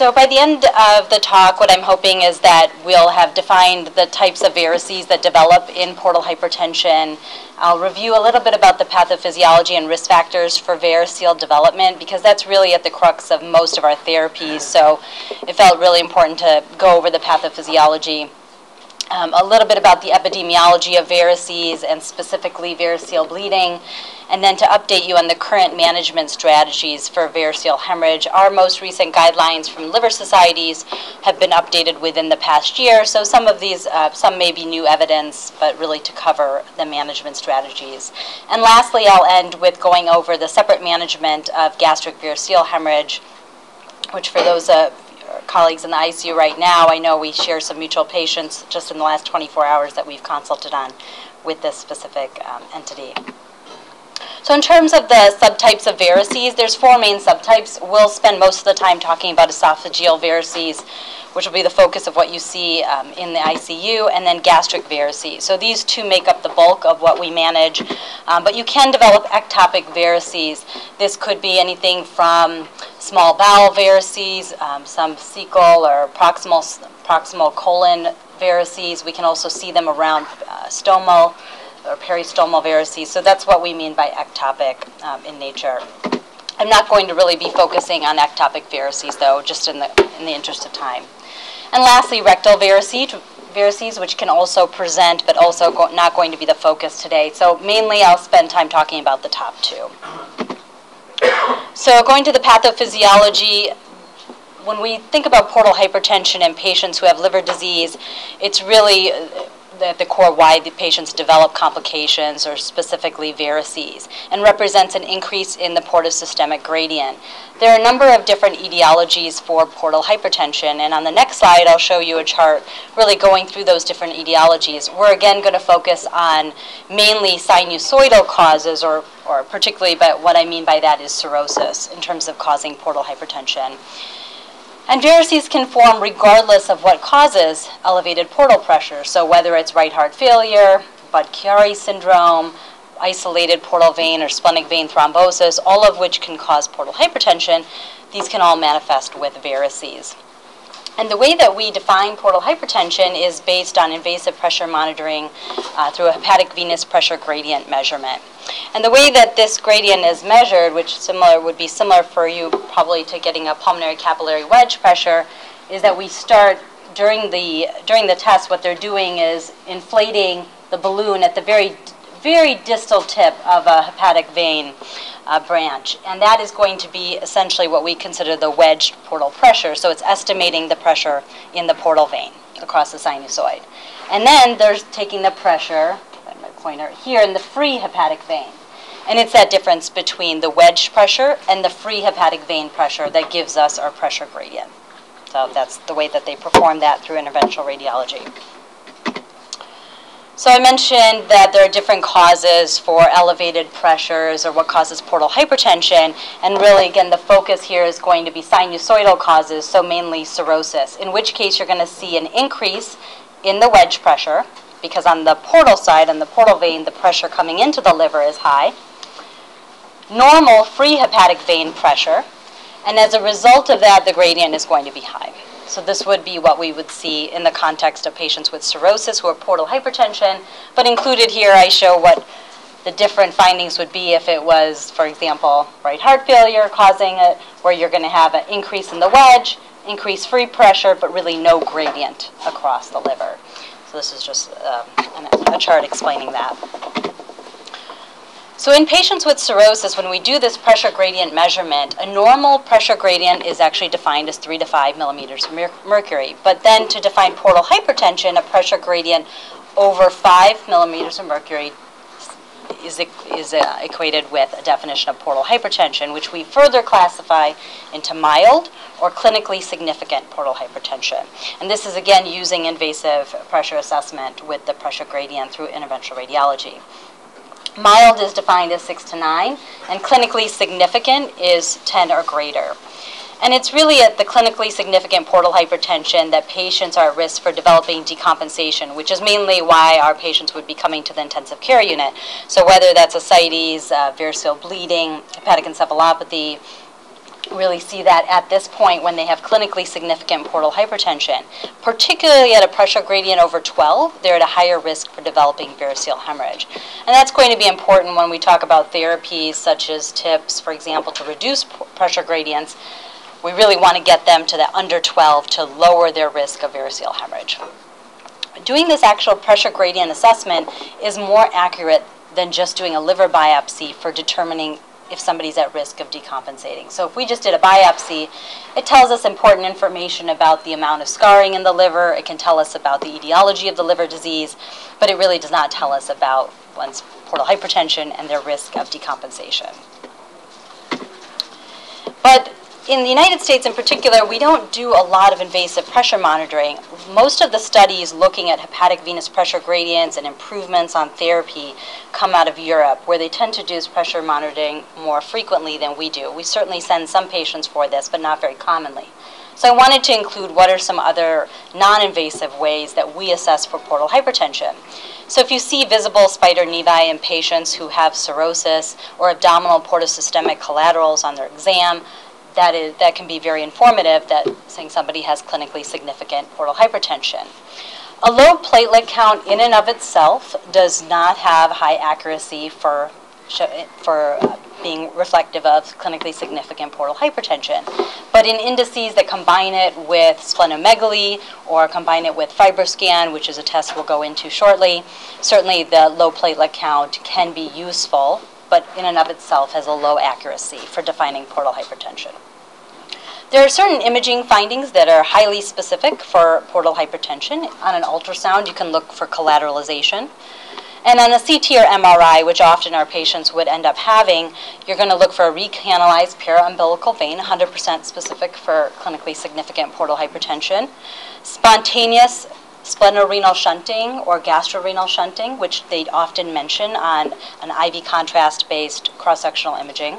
So by the end of the talk, what I'm hoping is that we'll have defined the types of varices that develop in portal hypertension. I'll review a little bit about the pathophysiology and risk factors for variceal development because that's really at the crux of most of our therapies. So it felt really important to go over the pathophysiology um, a little bit about the epidemiology of varices and specifically variceal bleeding, and then to update you on the current management strategies for variceal hemorrhage. Our most recent guidelines from liver societies have been updated within the past year, so some of these, uh, some may be new evidence, but really to cover the management strategies. And lastly, I'll end with going over the separate management of gastric variceal hemorrhage, which for those uh, colleagues in the ICU right now, I know we share some mutual patients just in the last 24 hours that we've consulted on with this specific um, entity. So in terms of the subtypes of varices, there's four main subtypes. We'll spend most of the time talking about esophageal varices, which will be the focus of what you see um, in the ICU, and then gastric varices. So these two make up the bulk of what we manage. Um, but you can develop ectopic varices. This could be anything from small bowel varices, um, some cecal or proximal, proximal colon varices. We can also see them around uh, stomal or peristomal varices. So that's what we mean by ectopic um, in nature. I'm not going to really be focusing on ectopic varices, though, just in the, in the interest of time. And lastly, rectal varices, varices, which can also present, but also go, not going to be the focus today. So mainly I'll spend time talking about the top two. So going to the pathophysiology, when we think about portal hypertension in patients who have liver disease, it's really at the core why the patients develop complications or specifically varices and represents an increase in the portosystemic gradient. There are a number of different etiologies for portal hypertension and on the next slide I'll show you a chart really going through those different etiologies. We're again going to focus on mainly sinusoidal causes or, or particularly but what I mean by that is cirrhosis in terms of causing portal hypertension. And varices can form regardless of what causes elevated portal pressure. So whether it's right heart failure, Budd-Chiari syndrome, isolated portal vein or splenic vein thrombosis, all of which can cause portal hypertension, these can all manifest with varices. And the way that we define portal hypertension is based on invasive pressure monitoring uh, through a hepatic venous pressure gradient measurement. And the way that this gradient is measured, which similar would be similar for you probably to getting a pulmonary capillary wedge pressure, is that we start during the during the test. What they're doing is inflating the balloon at the very very distal tip of a hepatic vein uh, branch, and that is going to be essentially what we consider the wedged portal pressure. So it's estimating the pressure in the portal vein across the sinusoid, and then there's taking the pressure my pointer here in the free hepatic vein. And it's that difference between the wedge pressure and the free hepatic vein pressure that gives us our pressure gradient. So that's the way that they perform that through interventional radiology. So I mentioned that there are different causes for elevated pressures or what causes portal hypertension. And really, again, the focus here is going to be sinusoidal causes, so mainly cirrhosis, in which case you're going to see an increase in the wedge pressure because on the portal side, on the portal vein, the pressure coming into the liver is high. Normal free hepatic vein pressure, and as a result of that, the gradient is going to be high. So this would be what we would see in the context of patients with cirrhosis who are portal hypertension, but included here I show what the different findings would be if it was, for example, right heart failure causing it, where you're going to have an increase in the wedge, increased free pressure, but really no gradient across the liver. So this is just um, a chart explaining that. So in patients with cirrhosis, when we do this pressure gradient measurement, a normal pressure gradient is actually defined as 3 to 5 millimeters of mercury. But then to define portal hypertension, a pressure gradient over 5 millimeters of mercury is, is uh, equated with a definition of portal hypertension, which we further classify into mild or clinically significant portal hypertension. And this is again using invasive pressure assessment with the pressure gradient through interventional radiology. Mild is defined as 6 to 9, and clinically significant is 10 or greater. And it's really at the clinically significant portal hypertension that patients are at risk for developing decompensation, which is mainly why our patients would be coming to the intensive care unit. So whether that's ascites, uh, variceal bleeding, hepatic encephalopathy, really see that at this point when they have clinically significant portal hypertension. Particularly at a pressure gradient over 12, they're at a higher risk for developing variceal hemorrhage. And that's going to be important when we talk about therapies such as TIPS, for example, to reduce pressure gradients. We really want to get them to the under 12 to lower their risk of variceal hemorrhage. Doing this actual pressure gradient assessment is more accurate than just doing a liver biopsy for determining if somebody's at risk of decompensating. So if we just did a biopsy, it tells us important information about the amount of scarring in the liver. It can tell us about the etiology of the liver disease, but it really does not tell us about one's portal hypertension and their risk of decompensation. But in the United States in particular, we don't do a lot of invasive pressure monitoring. Most of the studies looking at hepatic venous pressure gradients and improvements on therapy come out of Europe, where they tend to do this pressure monitoring more frequently than we do. We certainly send some patients for this, but not very commonly. So I wanted to include what are some other non-invasive ways that we assess for portal hypertension. So if you see visible spider nevi in patients who have cirrhosis or abdominal portosystemic collaterals on their exam, that is that can be very informative that saying somebody has clinically significant portal hypertension. A low platelet count in and of itself does not have high accuracy for for being reflective of clinically significant portal hypertension. But in indices that combine it with splenomegaly or combine it with FibroScan, which is a test we'll go into shortly, certainly the low platelet count can be useful, but in and of itself has a low accuracy for defining portal hypertension. There are certain imaging findings that are highly specific for portal hypertension. On an ultrasound, you can look for collateralization. And on a CT or MRI, which often our patients would end up having, you're going to look for a recanalized paraumbilical vein, 100% specific for clinically significant portal hypertension. Spontaneous splenorenal shunting or gastrorenal shunting, which they often mention on an IV contrast based cross sectional imaging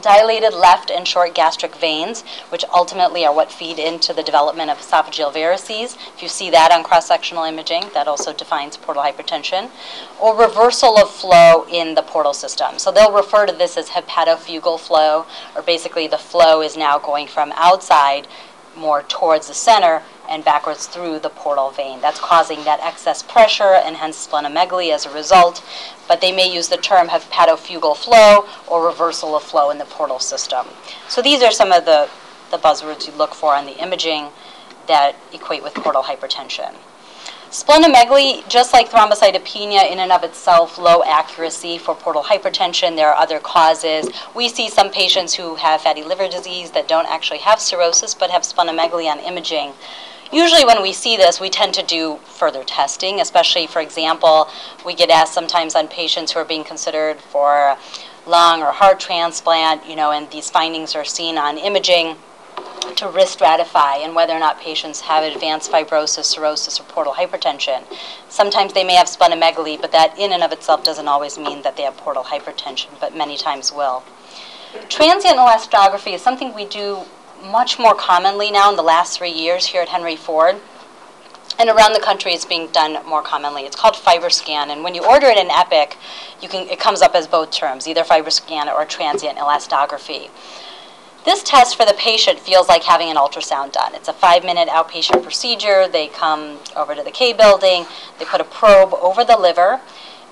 dilated left and short gastric veins, which ultimately are what feed into the development of esophageal varices. If you see that on cross-sectional imaging, that also defines portal hypertension. Or reversal of flow in the portal system. So they'll refer to this as hepatofugal flow, or basically the flow is now going from outside more towards the center and backwards through the portal vein. That's causing that excess pressure and hence splenomegaly as a result. But they may use the term hepatofugal flow or reversal of flow in the portal system. So these are some of the, the buzzwords you look for on the imaging that equate with portal hypertension. Splenomegaly, just like thrombocytopenia in and of itself, low accuracy for portal hypertension. There are other causes. We see some patients who have fatty liver disease that don't actually have cirrhosis but have splenomegaly on imaging. Usually, when we see this, we tend to do further testing, especially, for example, we get asked sometimes on patients who are being considered for lung or heart transplant, you know, and these findings are seen on imaging to risk stratify and whether or not patients have advanced fibrosis, cirrhosis, or portal hypertension. Sometimes they may have splenomegaly, but that in and of itself doesn't always mean that they have portal hypertension, but many times will. Transient elastography is something we do much more commonly now in the last three years here at Henry Ford. And around the country, it's being done more commonly. It's called FibroScan, and when you order it in Epic, you can, it comes up as both terms, either FibroScan or transient elastography. This test for the patient feels like having an ultrasound done. It's a five minute outpatient procedure. They come over to the K building, they put a probe over the liver,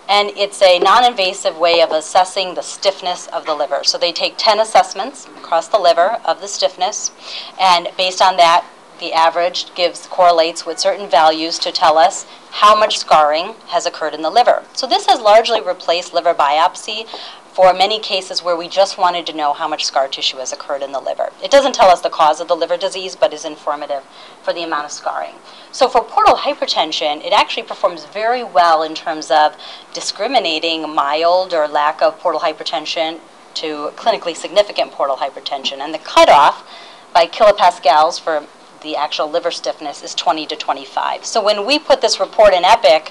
and it's a non invasive way of assessing the stiffness of the liver. So they take 10 assessments across the liver of the stiffness, and based on that, the average gives correlates with certain values to tell us how much scarring has occurred in the liver. So this has largely replaced liver biopsy for many cases where we just wanted to know how much scar tissue has occurred in the liver. It doesn't tell us the cause of the liver disease, but is informative for the amount of scarring. So for portal hypertension, it actually performs very well in terms of discriminating mild or lack of portal hypertension to clinically significant portal hypertension. And the cutoff by kilopascals for the actual liver stiffness is 20 to 25. So when we put this report in EPIC,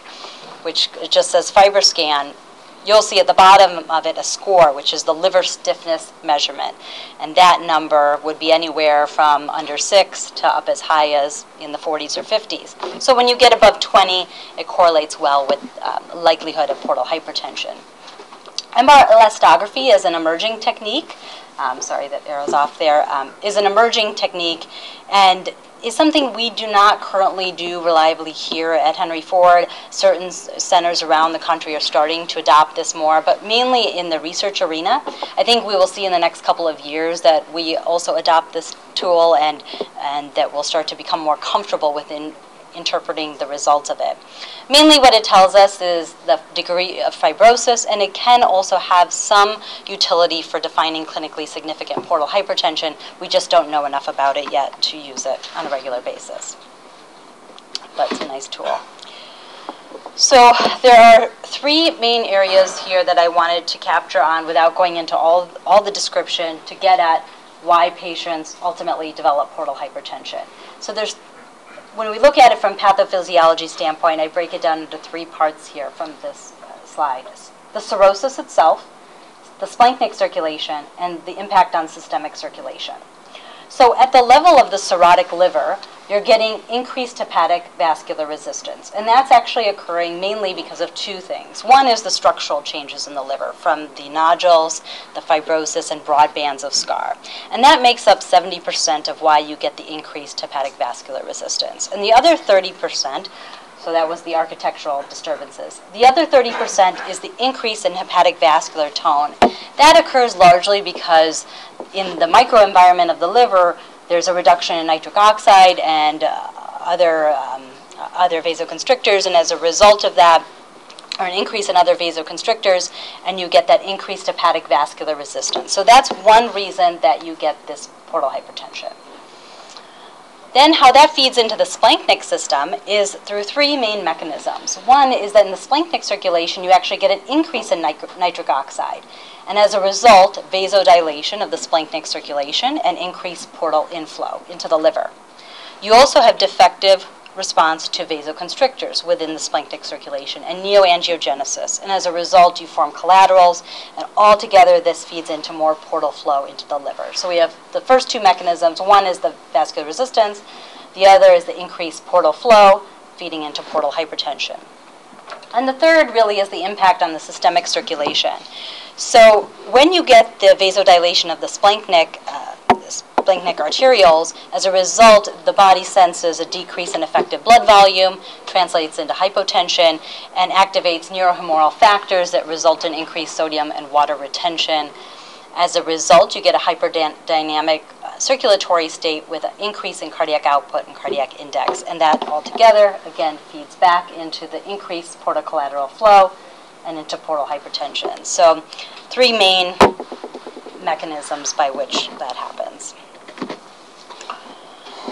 which just says FibroScan, you'll see at the bottom of it a score, which is the liver stiffness measurement. And that number would be anywhere from under 6 to up as high as in the 40s or 50s. So when you get above 20, it correlates well with um, likelihood of portal hypertension. MR elastography is an emerging technique. Um, sorry, that arrow's off there. Um, is an emerging technique and is something we do not currently do reliably here at Henry Ford. Certain centers around the country are starting to adopt this more, but mainly in the research arena. I think we will see in the next couple of years that we also adopt this tool and, and that we'll start to become more comfortable within interpreting the results of it. Mainly what it tells us is the degree of fibrosis, and it can also have some utility for defining clinically significant portal hypertension. We just don't know enough about it yet to use it on a regular basis. But it's a nice tool. So there are three main areas here that I wanted to capture on without going into all, all the description to get at why patients ultimately develop portal hypertension. So there's when we look at it from pathophysiology standpoint, I break it down into three parts here from this uh, slide. The cirrhosis itself, the splanchnic circulation, and the impact on systemic circulation. So at the level of the cirrhotic liver, you're getting increased hepatic vascular resistance. And that's actually occurring mainly because of two things. One is the structural changes in the liver from the nodules, the fibrosis, and broad bands of scar. And that makes up 70% of why you get the increased hepatic vascular resistance. And the other 30%, so that was the architectural disturbances. The other 30% is the increase in hepatic vascular tone. That occurs largely because in the microenvironment of the liver, there's a reduction in nitric oxide and uh, other, um, other vasoconstrictors, and as a result of that, or an increase in other vasoconstrictors, and you get that increased hepatic vascular resistance. So that's one reason that you get this portal hypertension. Then, how that feeds into the splanchnic system is through three main mechanisms. One is that in the splanchnic circulation, you actually get an increase in nitric oxide and as a result, vasodilation of the splanchnic circulation and increased portal inflow into the liver. You also have defective response to vasoconstrictors within the splanchnic circulation and neoangiogenesis. And as a result, you form collaterals, and altogether, this feeds into more portal flow into the liver. So we have the first two mechanisms one is the vascular resistance, the other is the increased portal flow, feeding into portal hypertension. And the third really is the impact on the systemic circulation. So when you get the vasodilation of the splanchnic, uh, splanchnic arterioles, as a result, the body senses a decrease in effective blood volume, translates into hypotension, and activates neurohumoral factors that result in increased sodium and water retention. As a result, you get a hyperdynamic uh, circulatory state with an increase in cardiac output and cardiac index. And that altogether, again, feeds back into the increased portocollateral flow and into portal hypertension. So, three main mechanisms by which that happens.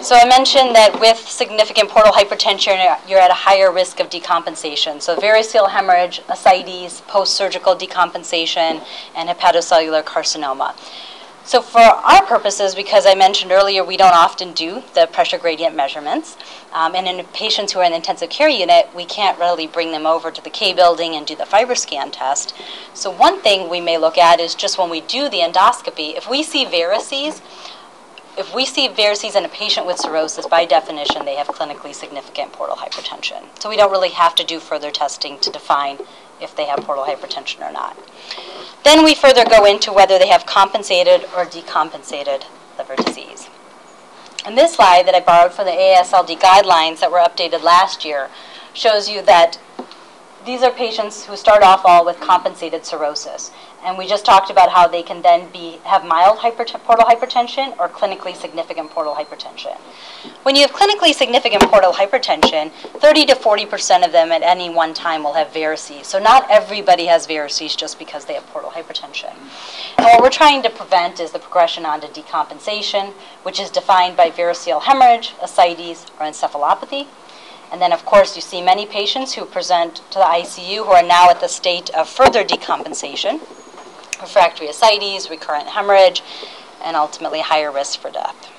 So I mentioned that with significant portal hypertension, uh, you're at a higher risk of decompensation. So variceal hemorrhage, ascites, post-surgical decompensation, and hepatocellular carcinoma. So for our purposes, because I mentioned earlier, we don't often do the pressure gradient measurements. Um, and in patients who are in the intensive care unit, we can't really bring them over to the K building and do the FibroScan test. So one thing we may look at is just when we do the endoscopy, if we see varices, if we see varices in a patient with cirrhosis, by definition, they have clinically significant portal hypertension. So we don't really have to do further testing to define if they have portal hypertension or not. Then we further go into whether they have compensated or decompensated liver disease. And this slide that I borrowed from the ASLD guidelines that were updated last year shows you that these are patients who start off all with compensated cirrhosis. And we just talked about how they can then be have mild hypert- portal hypertension or clinically significant portal hypertension. When you have clinically significant portal hypertension, 30 to 40% of them at any one time will have varices. So not everybody has varices just because they have portal hypertension. And what we're trying to prevent is the progression onto decompensation, which is defined by variceal hemorrhage, ascites, or encephalopathy. And then, of course, you see many patients who present to the ICU who are now at the state of further decompensation refractory ascites, recurrent hemorrhage, and ultimately higher risk for death.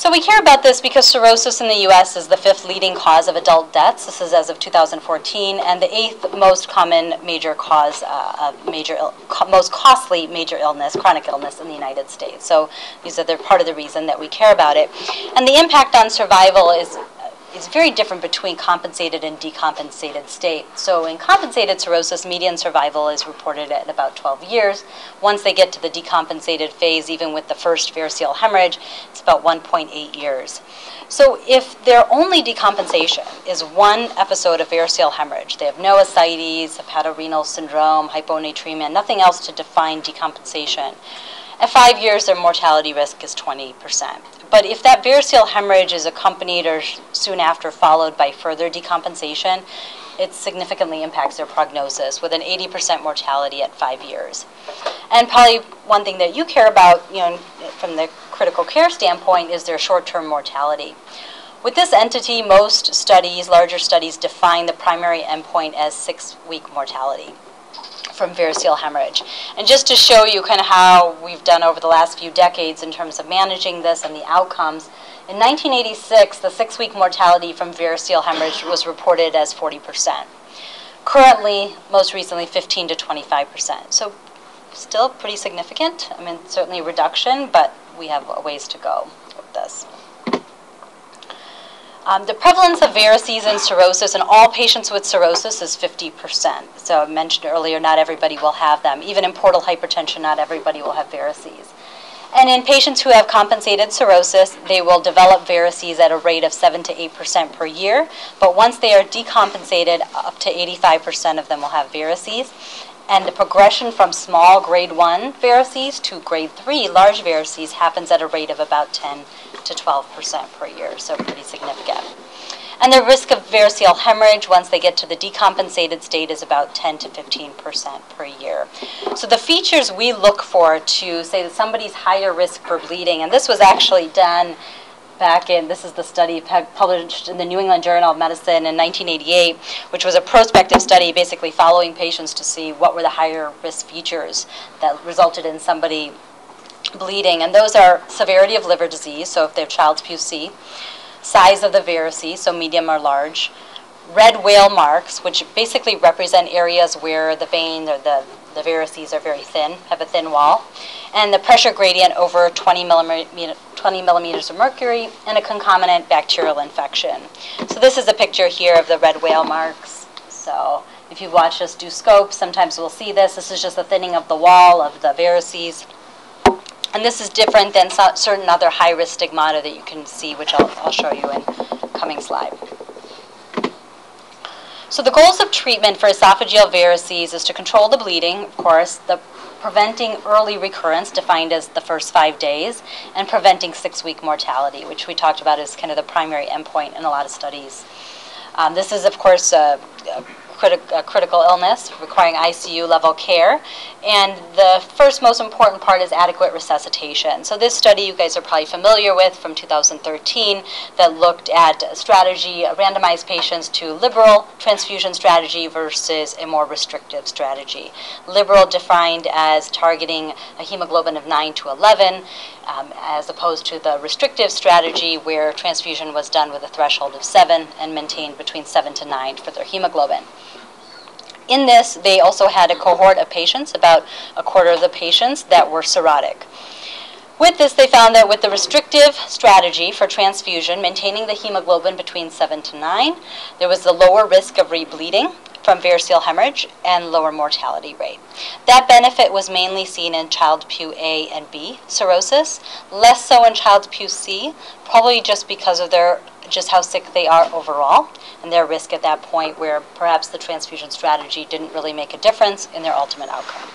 So we care about this because cirrhosis in the U.S. is the fifth leading cause of adult deaths. This is as of 2014, and the eighth most common major cause uh, of major, co- most costly major illness, chronic illness in the United States. So these are the, part of the reason that we care about it. And the impact on survival is is very different between compensated and decompensated state. So in compensated cirrhosis, median survival is reported at about 12 years. Once they get to the decompensated phase, even with the first variceal hemorrhage, it's about 1.8 years. So if their only decompensation is one episode of variceal hemorrhage, they have no ascites, hepatorenal syndrome, hyponatremia, nothing else to define decompensation. At five years, their mortality risk is 20%. But if that variceal hemorrhage is accompanied or soon after followed by further decompensation, it significantly impacts their prognosis with an 80% mortality at five years. And probably one thing that you care about, you know, from the critical care standpoint, is their short-term mortality. With this entity, most studies, larger studies, define the primary endpoint as six-week mortality from variceal hemorrhage. And just to show you kind of how we've done over the last few decades in terms of managing this and the outcomes, in 1986, the six-week mortality from variceal hemorrhage was reported as 40%. Currently, most recently, 15 to 25%. So still pretty significant. I mean, certainly a reduction, but we have a ways to go with this. Um, the prevalence of varices and cirrhosis in all patients with cirrhosis is 50%. So I mentioned earlier, not everybody will have them. Even in portal hypertension, not everybody will have varices. And in patients who have compensated cirrhosis, they will develop varices at a rate of 7 to 8% per year. But once they are decompensated, up to 85% of them will have varices. And the progression from small grade 1 varices to grade 3 large varices happens at a rate of about 10 to 12% per year, so pretty significant. And the risk of variceal hemorrhage once they get to the decompensated state is about 10 to 15% per year. So the features we look for to say that somebody's higher risk for bleeding, and this was actually done back in, this is the study published in the New England Journal of Medicine in 1988, which was a prospective study basically following patients to see what were the higher risk features that resulted in somebody bleeding. And those are severity of liver disease, so if they have Child-Pugh C, size of the varices, so medium or large, red wale marks, which basically represent areas where the vein or the, the varices are very thin, have a thin wall, and the pressure gradient over 20 millimeter, 20 millimeters of mercury, and a concomitant bacterial infection. So this is a picture here of the red wale marks. So if you watch us do scopes, sometimes we'll see this. This is just the thinning of the wall of the varices. And this is different than so, certain other high-risk stigmata that you can see, which I'll, I'll show you in coming slide. So the goals of treatment for esophageal varices is to control the bleeding, of course, the preventing early recurrence, defined as the first five days, and preventing six-week mortality, which we talked about as kind of the primary endpoint in a lot of studies. Um, this is, of course, a criti- a critical illness requiring ICU level care. And the first most important part is adequate resuscitation. So, this study you guys are probably familiar with from 2013 that looked at a strategy, randomized patients to liberal transfusion strategy versus a more restrictive strategy. Liberal defined as targeting a hemoglobin of 9 to 11, um, as opposed to the restrictive strategy where transfusion was done with a threshold of 7 and maintained between 7 to 9 for their hemoglobin. In this, they also had a cohort of patients, about a quarter of the patients, that were cirrhotic. With this, they found that with the restrictive strategy for transfusion, maintaining the hemoglobin between 7 to 9, there was a lower risk of rebleeding from variceal hemorrhage and lower mortality rate. That benefit was mainly seen in Child-Pugh A and B cirrhosis, less so in Child-Pugh C, probably just because of their just how sick they are overall and their risk at that point where perhaps the transfusion strategy didn't really make a difference in their ultimate outcome.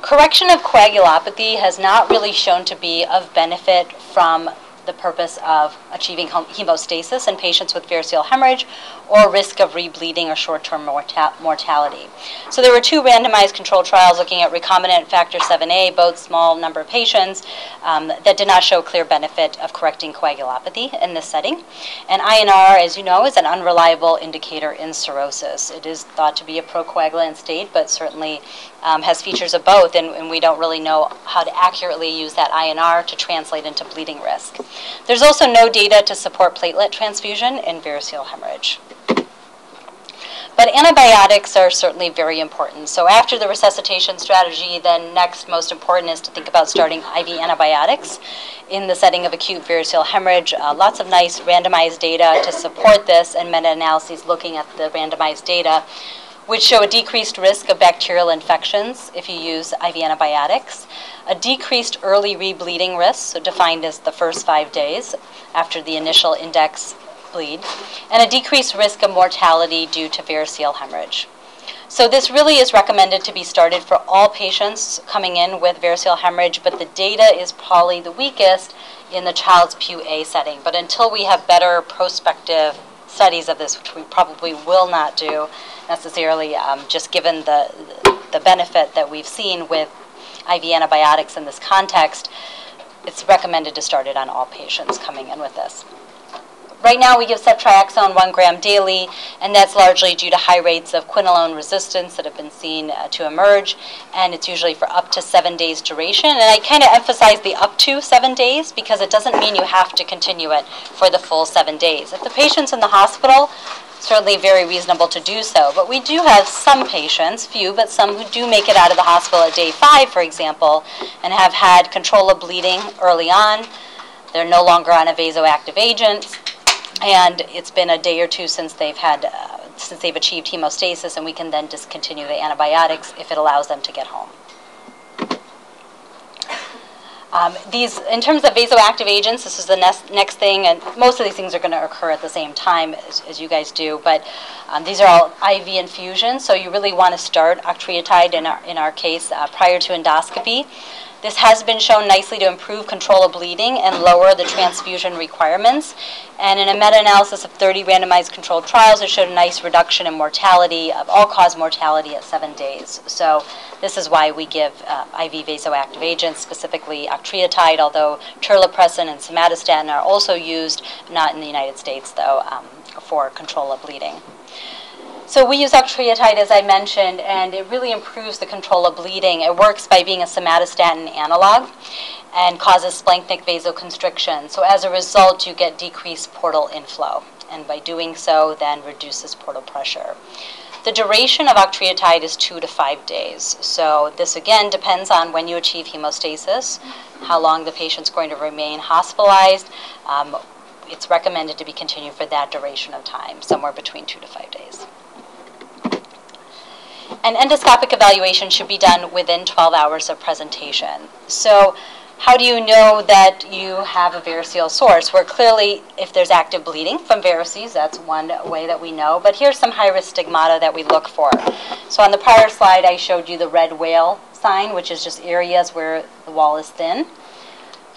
Correction of coagulopathy has not really shown to be of benefit from the purpose of achieving hemostasis in patients with variceal hemorrhage or risk of rebleeding or short-term morta mortality. So there were two randomized controlled trials looking at recombinant factor 7A, both small number of patients, um, that did not show clear benefit of correcting coagulopathy in this setting. And INR, as you know, is an unreliable indicator in cirrhosis. It is thought to be a procoagulant state, but certainly um, has features of both, and, and, we don't really know how to accurately use that INR to translate into bleeding risk. There's also no data to support platelet transfusion in variceal hemorrhage. But antibiotics are certainly very important. So after the resuscitation strategy, then next most important is to think about starting IV antibiotics in the setting of acute variceal hemorrhage. Uh, lots of nice randomized data to support this and meta-analyses looking at the randomized data which show a decreased risk of bacterial infections if you use IV antibiotics, a decreased early rebleeding risk, so defined as the first five days after the initial index bleed, and a decreased risk of mortality due to variceal hemorrhage. So this really is recommended to be started for all patients coming in with variceal hemorrhage, but the data is probably the weakest in the child's Pugh A setting. But until we have better prospective studies of this, which we probably will not do necessarily, um, just given the, the benefit that we've seen with IV antibiotics in this context, it's recommended to start it on all patients coming in with this. Right now, we give ceftriaxone one gram daily, and that's largely due to high rates of quinolone resistance that have been seen uh, to emerge, and it's usually for up to seven days duration. And I kind of emphasize the up to seven days because it doesn't mean you have to continue it for the full seven days. If the patient's in the hospital, certainly very reasonable to do so. But we do have some patients, few, but some who do make it out of the hospital at day five, for example, and have had control of bleeding early on. They're no longer on a vasoactive agent and it's been a day or two since they've had uh, since they've achieved hemostasis, and we can then discontinue the antibiotics if it allows them to get home. Um, these, in terms of vasoactive agents, this is the next, next thing, and most of these things are going to occur at the same time as, as you guys do, but um, these are all IV infusions, so you really want to start octreotide in our, in our case uh, prior to endoscopy. This has been shown nicely to improve control of bleeding and lower the transfusion requirements. And in a meta-analysis of 30 randomized controlled trials, it showed a nice reduction in mortality, of all-cause mortality at seven days. So this is why we give uh, IV vasoactive agents, specifically octreotide, although terlipressin and somatostatin are also used, not in the United States, though, um, for control of bleeding. So we use octreotide, as I mentioned, and it really improves the control of bleeding. It works by being a somatostatin analog and causes splanchnic vasoconstriction. So as a result, you get decreased portal inflow, and by doing so, then reduces portal pressure. The duration of octreotide is two to five days. So this again depends on when you achieve hemostasis, how long the patient's going to remain hospitalized. Um, it's recommended to be continued for that duration of time, somewhere between two to five days. An endoscopic evaluation should be done within 12 hours of presentation. So how do you know that you have a variceal source? Where clearly, if there's active bleeding from varices, that's one way that we know. But here's some high-risk stigmata that we look for. So on the prior slide, I showed you the red wale sign, which is just areas where the wall is thin.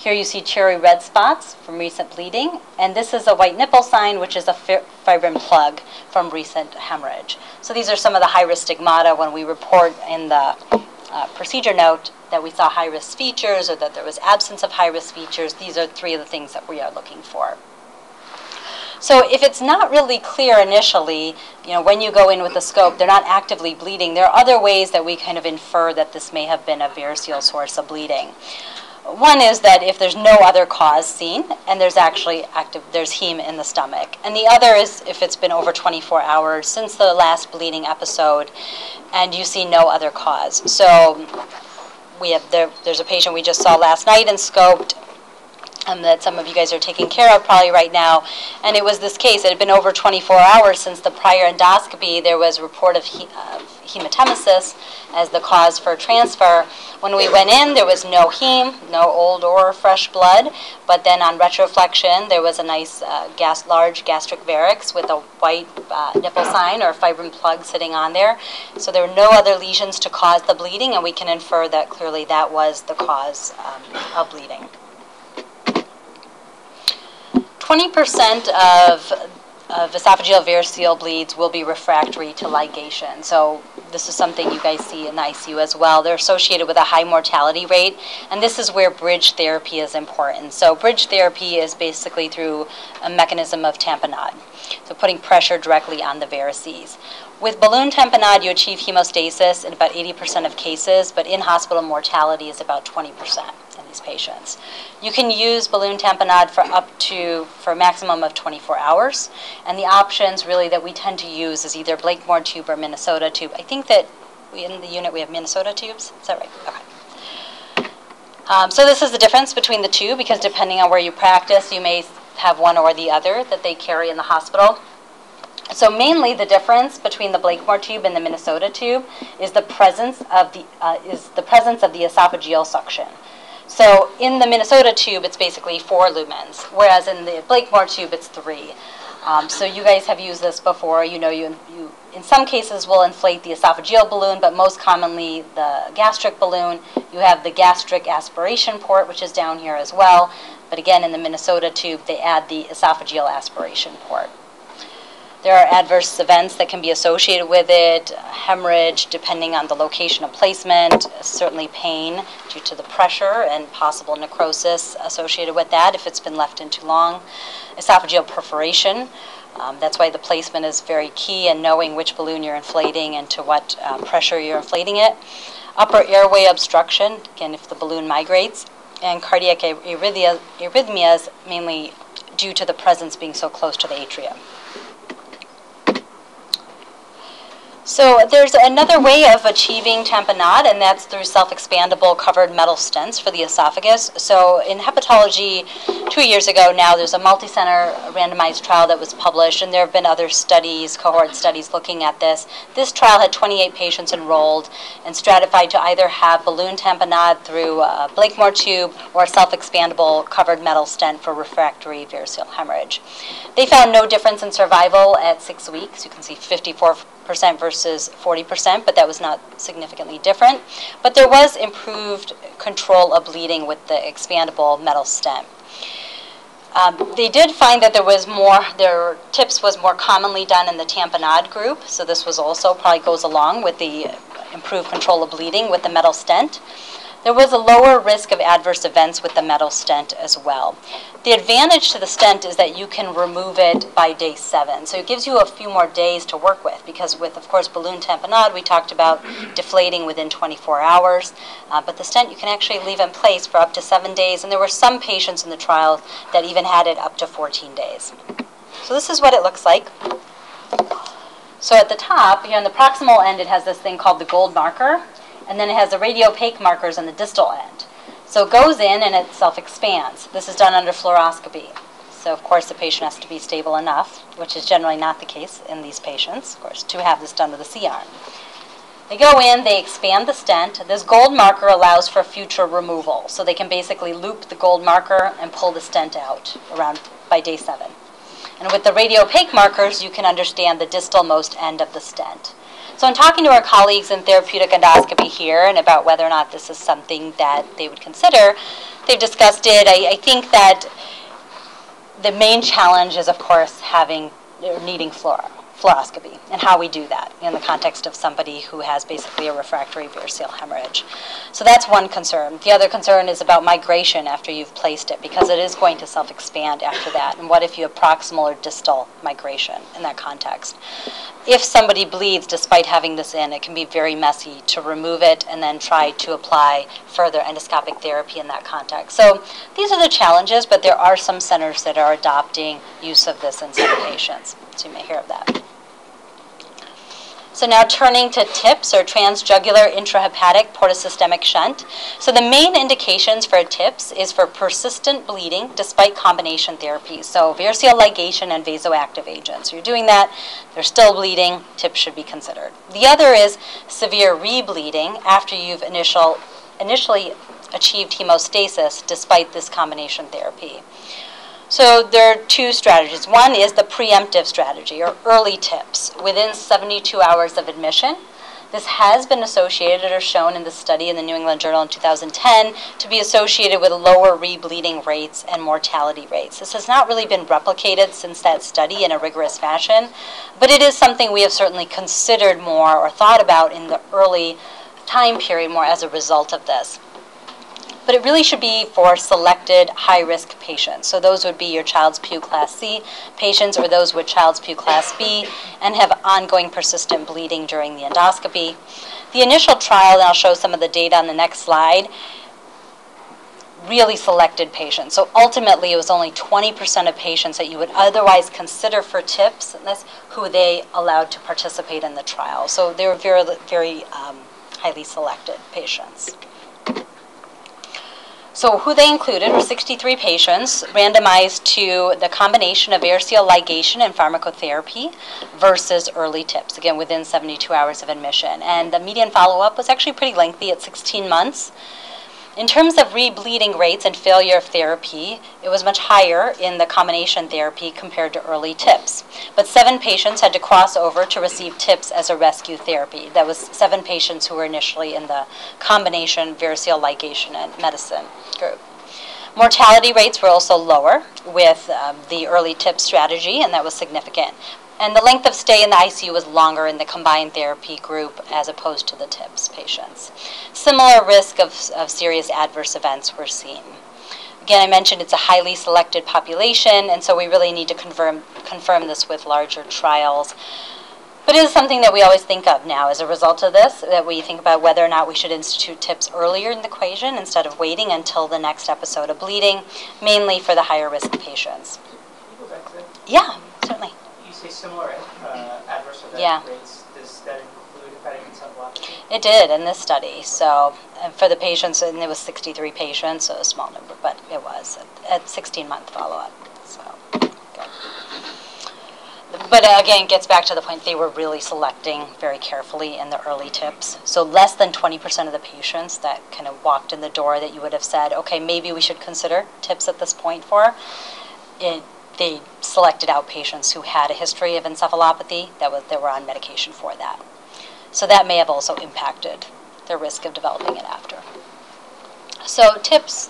Here you see cherry red spots from recent bleeding, and this is a white nipple sign, which is a fibrin plug from recent hemorrhage. So these are some of the high-risk stigmata when we report in the uh, procedure note that we saw high-risk features or that there was absence of high-risk features. These are three of the things that we are looking for. So if it's not really clear initially, you know, when you go in with the scope, they're not actively bleeding, there are other ways that we kind of infer that this may have been a variceal source of bleeding. One is that if there's no other cause seen and there's actually active, there's heme in the stomach. And the other is if it's been over 24 hours since the last bleeding episode and you see no other cause. So we have there, there's a patient we just saw last night and scoped um, that some of you guys are taking care of probably right now. And it was this case. It had been over 24 hours since the prior endoscopy. There was report of, he, of hematemesis as the cause for transfer. When we went in, there was no heme, no old or fresh blood. But then on retroflexion, there was a nice uh, gas, large gastric varix with a white uh, nipple sign or fibrin plug sitting on there. So there were no other lesions to cause the bleeding, and we can infer that clearly that was the cause um, of bleeding. 20% of, of esophageal variceal bleeds will be refractory to ligation. So this is something you guys see in the ICU as well. They're associated with a high mortality rate, and this is where bridge therapy is important. So bridge therapy is basically through a mechanism of tamponade, so putting pressure directly on the varices. With balloon tamponade, you achieve hemostasis in about 80% of cases, but in-hospital mortality is about 20% in these patients. You can use balloon tamponade for up to, for a maximum of 24 hours. And the options really that we tend to use is either Blakemore tube or Minnesota tube. I think that we, in the unit we have Minnesota tubes. Is that right? Okay. Um, so this is the difference between the two because depending on where you practice, you may have one or the other that they carry in the hospital. So mainly the difference between the Blakemore tube and the Minnesota tube is the presence of the uh, is the presence of the esophageal suction. So in the Minnesota tube, it's basically four lumens, whereas in the Blakemore tube, it's three. Um, so you guys have used this before. You know, you, you in some cases will inflate the esophageal balloon, but most commonly the gastric balloon. You have the gastric aspiration port, which is down here as well. But again, in the Minnesota tube, they add the esophageal aspiration port. There are adverse events that can be associated with it, hemorrhage, depending on the location of placement, certainly pain due to the pressure and possible necrosis associated with that if it's been left in too long, esophageal perforation. Um, that's why the placement is very key and knowing which balloon you're inflating and to what uh, pressure you're inflating it. Upper airway obstruction, again, if the balloon migrates, and cardiac arrhythmias, mainly due to the presence being so close to the atrium. So there's another way of achieving tamponade, and that's through self-expandable covered metal stents for the esophagus. So in hepatology, two years ago now, there's a multi-center randomized trial that was published, and there have been other studies, cohort studies looking at this. This trial had 28 patients enrolled and stratified to either have balloon tamponade through a Blakemore tube or self-expandable covered metal stent for refractory variceal hemorrhage. They found no difference in survival at six weeks. You can see 54 percent versus 40%, but that was not significantly different. But there was improved control of bleeding with the expandable metal stent. Um, they did find that there was more, their TIPS was more commonly done in the tamponade group, so this was also probably goes along with the improved control of bleeding with the metal stent. There was a lower risk of adverse events with the metal stent as well. The advantage to the stent is that you can remove it by day seven. So it gives you a few more days to work with because with, of course, balloon tamponade, we talked about deflating within 24 hours. Uh, but the stent you can actually leave in place for up to seven days. And there were some patients in the trial that even had it up to 14 days. So this is what it looks like. So at the top, here on the proximal end, it has this thing called the gold marker and then it has the radiopaque markers on the distal end. So it goes in and it self-expands. This is done under fluoroscopy. So of course the patient has to be stable enough, which is generally not the case in these patients, of course, to have this done with a C-arm. They go in, they expand the stent. This gold marker allows for future removal. So they can basically loop the gold marker and pull the stent out around by day seven. And with the radiopaque markers, you can understand the distal most end of the stent. So in talking to our colleagues in therapeutic endoscopy here and about whether or not this is something that they would consider, they've discussed it. I, I think that the main challenge is, of course, having needing flora fluoroscopy and how we do that in the context of somebody who has basically a refractory variceal hemorrhage. So that's one concern. The other concern is about migration after you've placed it because it is going to self expand after that. And what if you have proximal or distal migration in that context? If somebody bleeds despite having this in, it can be very messy to remove it and then try to apply further endoscopic therapy in that context. So these are the challenges, but there are some centers that are adopting use of this in some patients. So you may hear of that. So now turning to TIPS or transjugular intrahepatic portosystemic shunt. So the main indications for TIPS is for persistent bleeding despite combination therapies. So variceal ligation and vasoactive agents. You're doing that, they're still bleeding, TIPS should be considered. The other is severe rebleeding after you've initial, initially achieved hemostasis despite this combination therapy. So there are two strategies. One is the preemptive strategy or early TIPS within 72 hours of admission. This has been associated or shown in the study in the New England Journal in 2010 to be associated with lower rebleeding rates and mortality rates. This has not really been replicated since that study in a rigorous fashion, but it is something we have certainly considered more or thought about in the early time period more as a result of this but it really should be for selected high risk patients. So those would be your child's Pugh class C patients or those with child's Pugh class B and have ongoing persistent bleeding during the endoscopy. The initial trial, and I'll show some of the data on the next slide, really selected patients. So ultimately, it was only 20% of patients that you would otherwise consider for TIPS who they allowed to participate in the trial. So they were very, very um, highly selected patients. So who they included were 63 patients randomized to the combination of variceal ligation and pharmacotherapy versus early TIPS, again, within 72 hours of admission. And the median follow-up was actually pretty lengthy at 16 months. In terms of rebleeding rates and failure of therapy, it was much higher in the combination therapy compared to early TIPS. But seven patients had to cross over to receive TIPS as a rescue therapy. That was seven patients who were initially in the combination variceal ligation and medicine group. Mortality rates were also lower with um, the early TIPS strategy, and that was significant. And the length of stay in the ICU was longer in the combined therapy group as opposed to the TIPS patients. Similar risk of, of serious adverse events were seen. Again, I mentioned it's a highly selected population, and so we really need to confirm, confirm this with larger trials. But it is something that we always think of now as a result of this, that we think about whether or not we should institute TIPS earlier in the equation instead of waiting until the next episode of bleeding, mainly for the higher risk patients. Yeah, certainly similar uh, adverse event Yeah. rates. Does that include hepatic encephalopathy? It did in this study. So, and for the patients, and it was 63 patients, so a small number, but it was at, at 16 month follow up. So, good. But uh, again, it gets back to the point they were really selecting very carefully in the early tips. So, less than 20% of the patients that kind of walked in the door that you would have said, okay, maybe we should consider tips at this point for. It they selected out patients who had a history of encephalopathy that was that were on medication for that. So that may have also impacted their risk of developing it after. So TIPS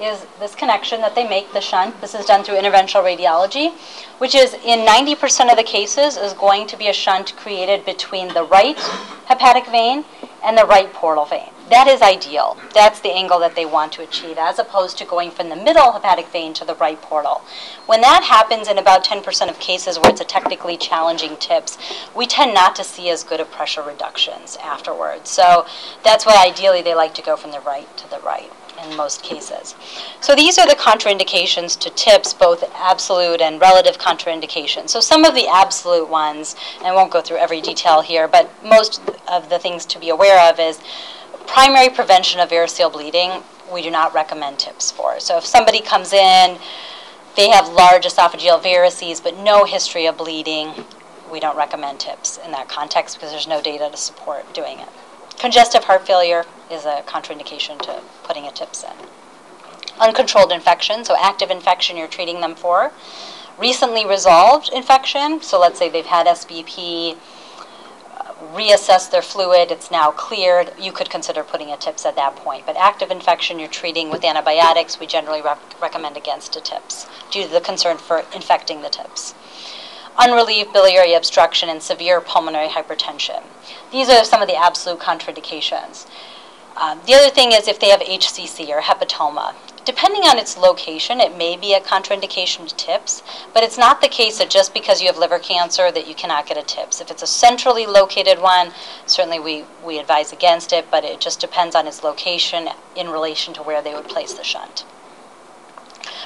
is this connection that they make, the shunt. This is done through interventional radiology, which is in 90% of the cases is going to be a shunt created between the right hepatic vein and the right portal vein. That is ideal. That's the angle that they want to achieve, as opposed to going from the middle hepatic vein to the right portal. When that happens in about 10% of cases where it's a technically challenging TIPS, we tend not to see as good of pressure reductions afterwards. So that's why ideally they like to go from the right to the right in most cases. So these are the contraindications to TIPS, both absolute and relative contraindications. So some of the absolute ones, and I won't go through every detail here, but most of the things to be aware of is primary prevention of variceal bleeding, we do not recommend TIPS for. So if somebody comes in, they have large esophageal varices but no history of bleeding, we don't recommend TIPS in that context because there's no data to support doing it. Congestive heart failure is a contraindication to putting a TIPS in. Uncontrolled infection, so active infection you're treating them for. Recently resolved infection, so let's say they've had SBP, reassess their fluid, it's now cleared, you could consider putting a TIPS at that point. But active infection you're treating with antibiotics, we generally rec- recommend against a TIPS due to the concern for infecting the TIPS. Unrelieved biliary obstruction and severe pulmonary hypertension. These are some of the absolute contraindications. Um, the other thing is if they have HCC or hepatoma. Depending on its location, it may be a contraindication to TIPS, but it's not the case that just because you have liver cancer that you cannot get a TIPS. If it's a centrally located one, certainly we, we advise against it, but it just depends on its location in relation to where they would place the shunt.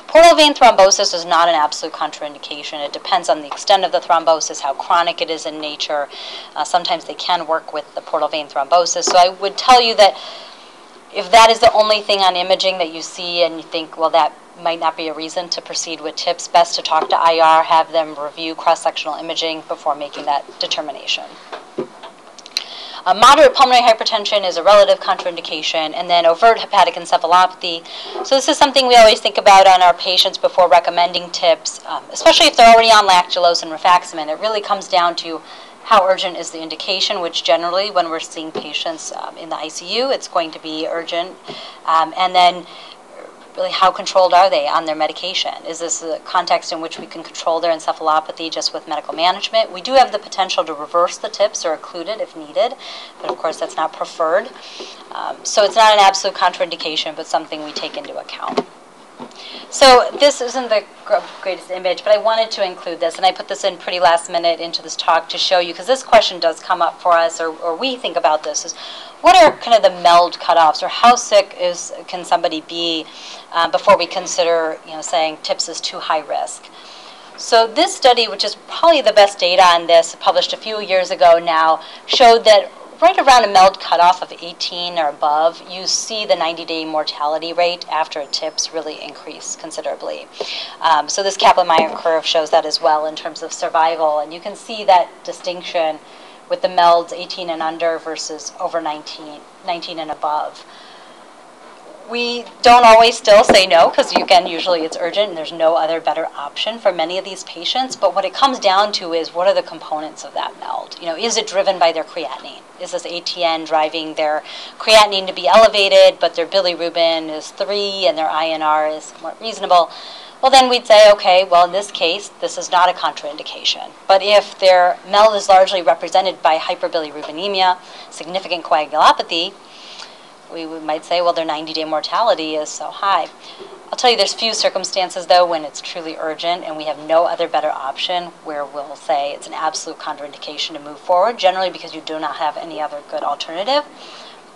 Portal vein thrombosis is not an absolute contraindication. It depends on the extent of the thrombosis, how chronic it is in nature. Uh, sometimes they can work with the portal vein thrombosis. So I would tell you that if that is the only thing on imaging that you see and you think, well, that might not be a reason to proceed with TIPS, best to talk to IR, have them review cross sectional imaging before making that determination. Uh, moderate pulmonary hypertension is a relative contraindication, and then overt hepatic encephalopathy. So, this is something we always think about on our patients before recommending TIPS, um, especially if they're already on lactulose and rifaximin. It really comes down to how urgent is the indication, which generally, when we're seeing patients um, in the ICU, it's going to be urgent. Um, and then, really, how controlled are they on their medication? Is this a context in which we can control their encephalopathy just with medical management? We do have the potential to reverse the tips or occlude it if needed, but of course, that's not preferred. Um, so, it's not an absolute contraindication, but something we take into account. So this isn't the greatest image, but I wanted to include this, and I put this in pretty last minute into this talk to show you, because this question does come up for us, or, or we think about this, is what are kind of the MELD cutoffs, or how sick is can somebody be uh, before we consider, you know, saying TIPS is too high risk? So this study, which is probably the best data on this, published a few years ago now, showed that right around a MELD cutoff of 18 or above, you see the 90-day mortality rate after TIPS really increase considerably. Um, so this Kaplan-Meier curve shows that as well in terms of survival, and you can see that distinction with the MELDs 18 and under versus over 19, 19 and above we don't always still say no because again usually it's urgent and there's no other better option for many of these patients. But what it comes down to is what are the components of that meld? You know is it driven by their creatinine? Is this atn driving their creatinine to be elevated but their bilirubin is 3 and their inr is more reasonable? Well then we'd say okay well in this case this is not a contraindication. But if their meld is largely represented by hyperbilirubinemia significant coagulopathy we might say, well, their 90 day mortality is so high. I'll tell you, there's few circumstances, though, when it's truly urgent and we have no other better option where we'll say it's an absolute contraindication to move forward, generally because you do not have any other good alternative.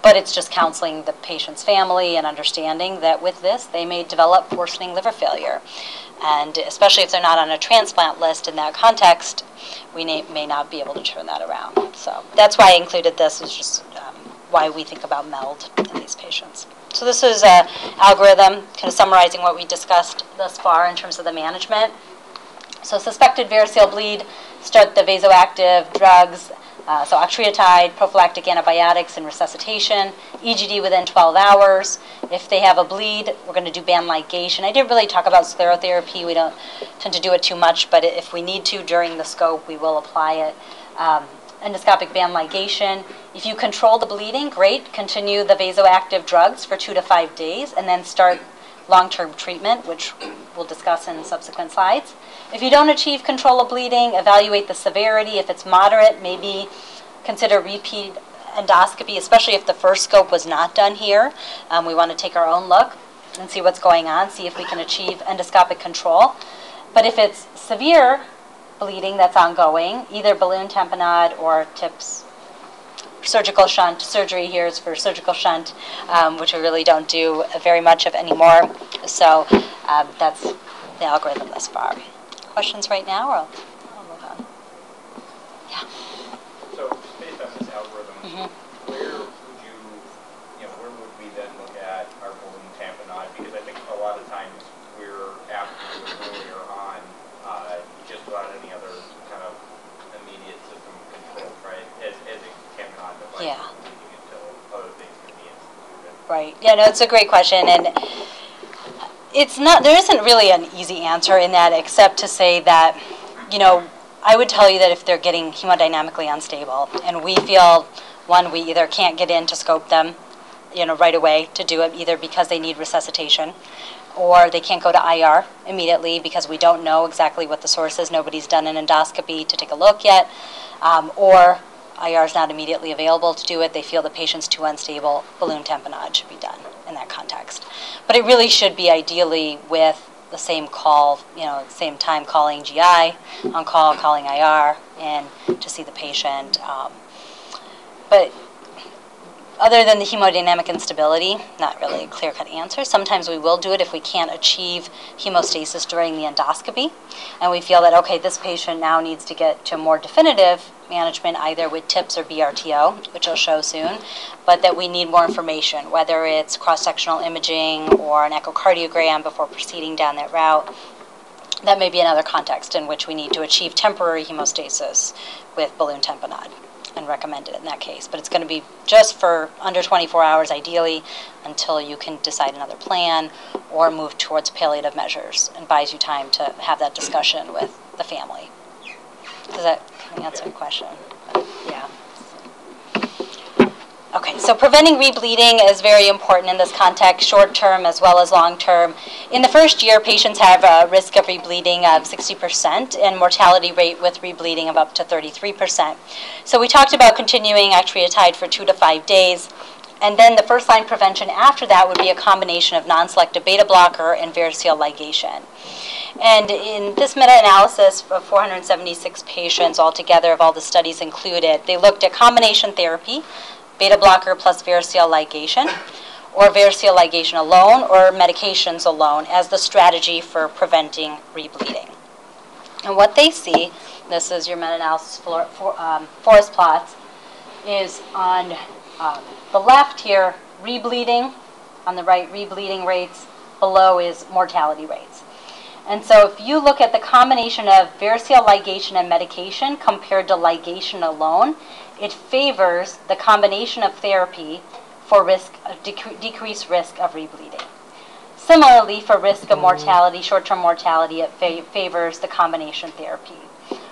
But it's just counseling the patient's family and understanding that with this, they may develop worsening liver failure. And especially if they're not on a transplant list in that context, we may, not be able to turn that around. So that's why I included this, is just why we think about MELD in these patients. So this is an algorithm kind of summarizing what we discussed thus far in terms of the management. So suspected variceal bleed, start the vasoactive drugs, uh, so octreotide, prophylactic antibiotics, and resuscitation. EGD within 12 hours. If they have a bleed, we're going to do band ligation. I didn't really talk about sclerotherapy. We don't tend to do it too much, but if we need to during the scope, we will apply it. Um, endoscopic band ligation. If you control the bleeding, great. Continue the vasoactive drugs for two to five days and then start long term treatment, which we'll discuss in subsequent slides. If you don't achieve control of bleeding, evaluate the severity. If it's moderate, maybe consider repeat endoscopy, especially if the first scope was not done here. Um, we want to take our own look and see what's going on, see if we can achieve endoscopic control. But if it's severe, bleeding that's ongoing, either balloon tamponade or TIPS. Surgical shunt, surgery here is for surgical shunt, um, which we really don't do very much of anymore. So um, that's the algorithm thus far. Questions right now, or I'll, I'll move on? Yeah. So based on this algorithm, mm-hmm. where would you, you know, where would we then look at our balloon tamponade? Because I think a lot of times we're apt to do it earlier on, uh, just without any Yeah. Right. Yeah, no, it's a great question. And it's not, there isn't really an easy answer in that except to say that, you know, I would tell you that if they're getting hemodynamically unstable and we feel, one, we either can't get in to scope them, you know, right away to do it, either because they need resuscitation or they can't go to IR immediately because we don't know exactly what the source is. Nobody's done an endoscopy to take a look yet. Um, or IR is not immediately available to do it, they feel the patient's too unstable, balloon tamponade should be done in that context. But it really should be ideally with the same call, you know, same time calling GI, on call, calling IR, and to see the patient. Um, but other than the hemodynamic instability, not really a clear cut answer. Sometimes we will do it if we can't achieve hemostasis during the endoscopy, and we feel that, okay, this patient now needs to get to more definitive management either with TIPS or BRTO, which I'll show soon, but that we need more information, whether it's cross sectional imaging or an echocardiogram before proceeding down that route. That may be another context in which we need to achieve temporary hemostasis with balloon tamponade and recommend it in that case. But it's going to be just for under 24 hours, ideally, until you can decide another plan or move towards palliative measures and buys you time to have that discussion with the family. Does that answer your question? Yeah. Okay, so preventing rebleeding is very important in this context, short term as well as long term. In the first year, patients have a risk of rebleeding of 60% and mortality rate with rebleeding of up to 33%. So we talked about continuing octreotide for two to five days. And then the first line prevention after that would be a combination of non-selective beta blocker and variceal ligation. And in this meta-analysis uh, of 476 patients altogether of all the studies included, they looked at combination therapy, beta blocker plus variceal ligation, or variceal ligation alone, or medications alone as the strategy for preventing rebleeding. And what they see, this is your meta-analysis for, for, um, forest plots, is on um, the left here, rebleeding, on the right, rebleeding rates, below is mortality rates. And so if you look at the combination of variceal ligation and medication compared to ligation alone, it favors the combination of therapy for risk, uh, dec- decreased risk of rebleeding. Similarly, for risk of mm. mortality, short-term mortality, it fa- favors the combination therapy.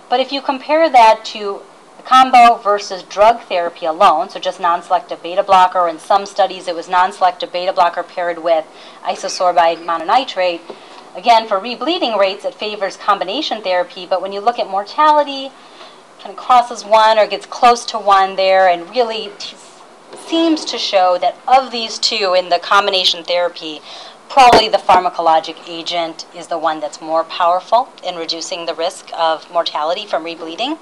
But if you compare that to the combo versus drug therapy alone, so just non-selective beta blocker, in some studies it was non-selective beta blocker paired with isosorbide mononitrate, again, for rebleeding rates, it favors combination therapy, but when you look at mortality, kind of crosses one or gets close to one there and really seems to show that of these two in the combination therapy, probably the pharmacologic agent is the one that's more powerful in reducing the risk of mortality from rebleeding.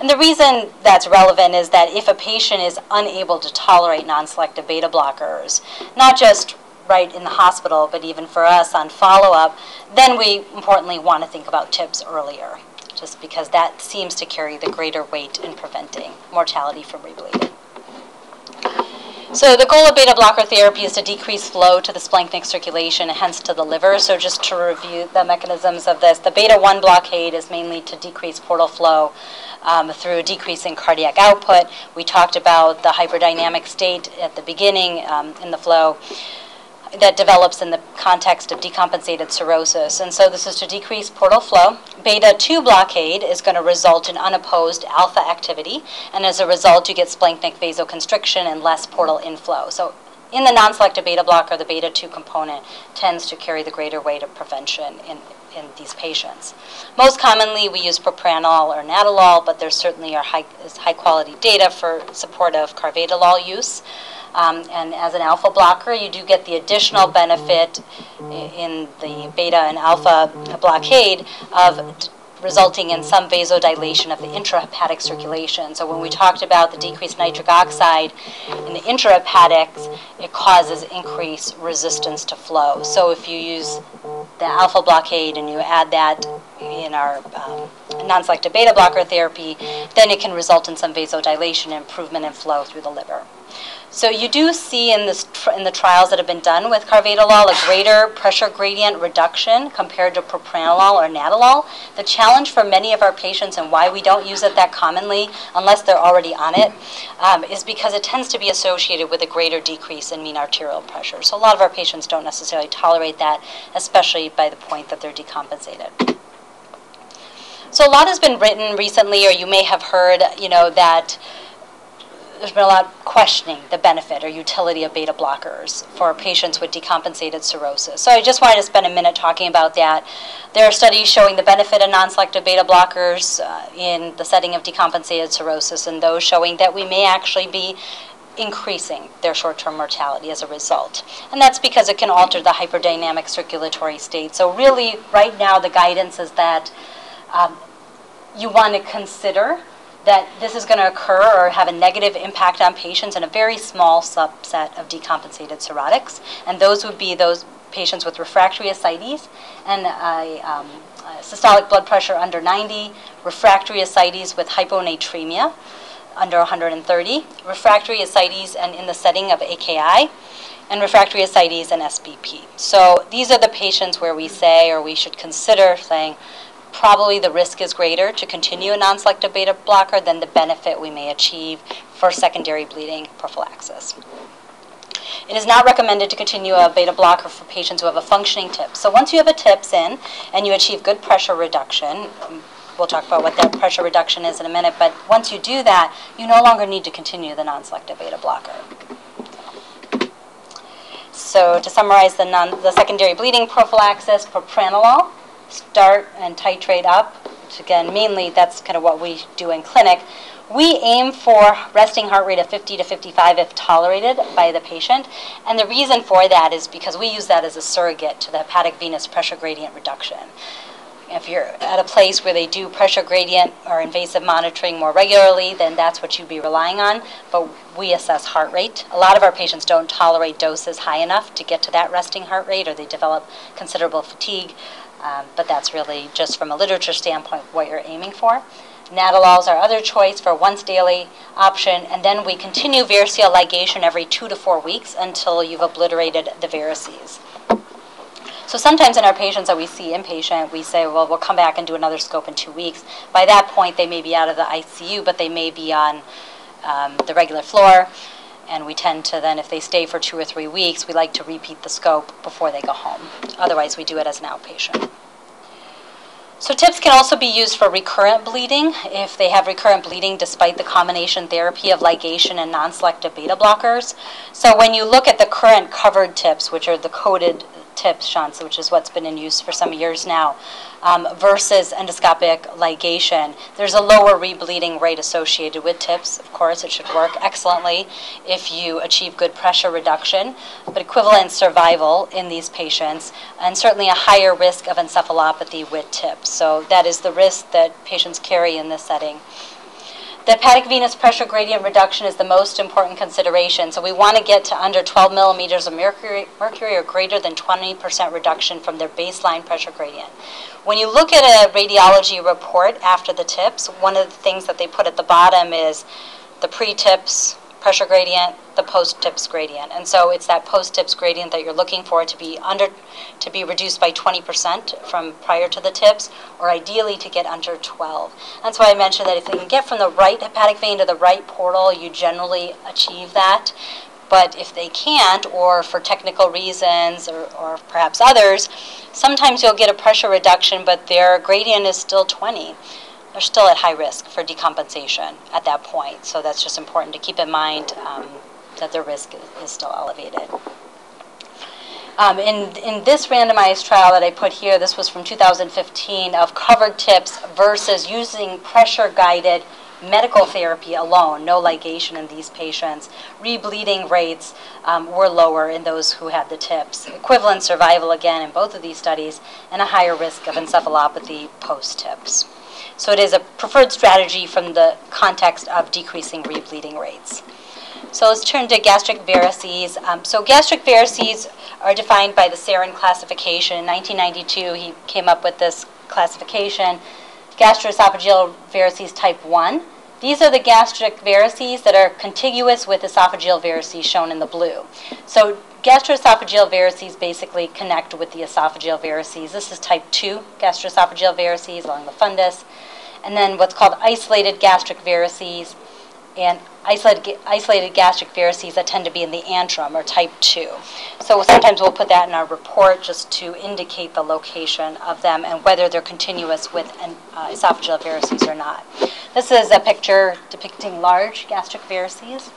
And the reason that's relevant is that if a patient is unable to tolerate non selective beta blockers, not just right in the hospital, but even for us on follow up, then we importantly want to think about TIPS earlier, just because that seems to carry the greater weight in preventing mortality from rebleeding. So the goal of beta blocker therapy is to decrease flow to the splanchnic circulation hence to the liver. So just to review the mechanisms of this, the beta 1 blockade is mainly to decrease portal flow um, through decreasing cardiac output. We talked about the hyperdynamic state at the beginning um, in the flow that develops in the context of decompensated cirrhosis. And so this is to decrease portal flow. Beta 2 blockade is going to result in unopposed alpha activity, and as a result, you get splanchnic vasoconstriction and less portal inflow. So in the non-selective beta blocker, the beta 2 component tends to carry the greater weight of prevention in, in these patients. Most commonly, we use propranolol or nadolol, but there certainly are high, high quality data for support of carvedilol use. Um, and as an alpha blocker, you do get the additional benefit in the beta and alpha blockade of resulting in some vasodilation of the intrahepatic circulation. So when we talked about the decreased nitric oxide in the intrahepatics, it causes increased resistance to flow. So if you use the alpha blockade and you add that in our um, non-selective beta blocker therapy, then it can result in some vasodilation improvement in flow through the liver. So you do see in, this in the trials that have been done with carvedilol a greater pressure gradient reduction compared to propranolol or nadolol. The challenge for many of our patients and why we don't use it that commonly unless they're already on it um, is because it tends to be associated with a greater decrease in mean arterial pressure. So a lot of our patients don't necessarily tolerate that, especially by the point that they're decompensated. So a lot has been written recently, or you may have heard, you know, that there's been a lot questioning the benefit or utility of beta blockers for patients with decompensated cirrhosis. So I just wanted to spend a minute talking about that. There are studies showing the benefit of non-selective beta blockers uh, in the setting of decompensated cirrhosis and those showing that we may actually be increasing their short-term mortality as a result. And that's because it can alter the hyperdynamic circulatory state. So really, right now, the guidance is that um, you want to consider that this is going to occur or have a negative impact on patients in a very small subset of decompensated cirrhotics, and those would be those patients with refractory ascites and a, um, a systolic blood pressure under 90, refractory ascites with hyponatremia under 130, refractory ascites and in the setting of AKI, and refractory ascites and SBP. So these are the patients where we say or we should consider saying, probably the risk is greater to continue a non-selective beta blocker than the benefit we may achieve for secondary bleeding prophylaxis. It is not recommended to continue a beta blocker for patients who have a functioning TIP. So once you have a TIPS in and you achieve good pressure reduction, um, we'll talk about what that pressure reduction is in a minute, but once you do that, you no longer need to continue the non-selective beta blocker. So to summarize the, non, the secondary bleeding prophylaxis, for propranolol, start and titrate up, which again, mainly that's kind of what we do in clinic, We aim for resting heart rate of 50 to 55 if tolerated by the patient. And the reason for that is because we use that as a surrogate to the hepatic venous pressure gradient reduction. If you're at a place where they do pressure gradient or invasive monitoring more regularly, then that's what you'd be relying on. But we assess heart rate. A lot of our patients don't tolerate doses high enough to get to that resting heart rate, or they develop considerable fatigue. Um, but that's really just from a literature standpoint what you're aiming for. Nadolol is our other choice for once daily option, and then we continue variceal ligation every two to four weeks until you've obliterated the varices. So sometimes in our patients that we see inpatient, we say, well, we'll come back and do another scope in two weeks. By that point, they may be out of the ICU, but they may be on um, the regular floor. And we tend to then, if they stay for two or three weeks, we like to repeat the scope before they go home. Otherwise, we do it as an outpatient. So TIPS can also be used for recurrent bleeding if they have recurrent bleeding despite the combination therapy of ligation and non-selective beta blockers. So when you look at the current covered TIPS, which are the coded TIPS shunts, which is what's been in use for some years now, um, versus endoscopic ligation. There's a lower rebleeding rate associated with TIPS. Of course, it should work excellently if you achieve good pressure reduction, but equivalent survival in these patients, and certainly a higher risk of encephalopathy with TIPS. So that is the risk that patients carry in this setting. The hepatic venous pressure gradient reduction is the most important consideration. So we want to get to under 12 millimeters of mercury, mercury or greater than 20% reduction from their baseline pressure gradient. When you look at a radiology report after the TIPS, one of the things that they put at the bottom is the pre-TIPS pressure gradient, the post-TIPS gradient. And so it's that post-TIPS gradient that you're looking for to be under to be reduced by 20% from prior to the TIPS, or ideally to get under 12. That's why I mentioned that if they can get from the right hepatic vein to the right portal, you generally achieve that. But if they can't, or for technical reasons, or, or perhaps others, sometimes you'll get a pressure reduction, but their gradient is still 20 they're still at high risk for decompensation at that point. So that's just important to keep in mind um, that their risk is still elevated. Um, in, in this randomized trial that I put here, this was from 2015, of covered tips versus using pressure guided medical therapy alone, no ligation in these patients, rebleeding rates um, were lower in those who had the tips. Equivalent survival, again, in both of these studies, and a higher risk of encephalopathy post tips. So it is a preferred strategy from the context of decreasing rebleeding rates. So let's turn to gastric varices. Um, so gastric varices are defined by the Sarin classification. In 1992, he came up with this classification, gastroesophageal varices type 1. These are the gastric varices that are contiguous with esophageal varices shown in the blue. So gastroesophageal varices basically connect with the esophageal varices. This is type 2 gastroesophageal varices along the fundus. And then what's called isolated gastric varices and isolated, isolated gastric varices that tend to be in the antrum or type 2. So sometimes we'll put that in our report just to indicate the location of them and whether they're continuous with an, uh, esophageal varices or not. This is a picture depicting large gastric varices.